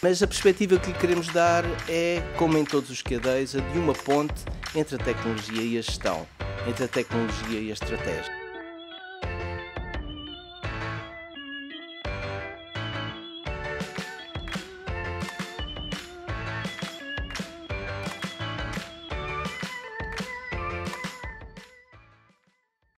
Mas a perspectiva que lhe queremos dar é, como em todos os cadeias, a de uma ponte entre a tecnologia e a gestão, entre a tecnologia e a estratégia.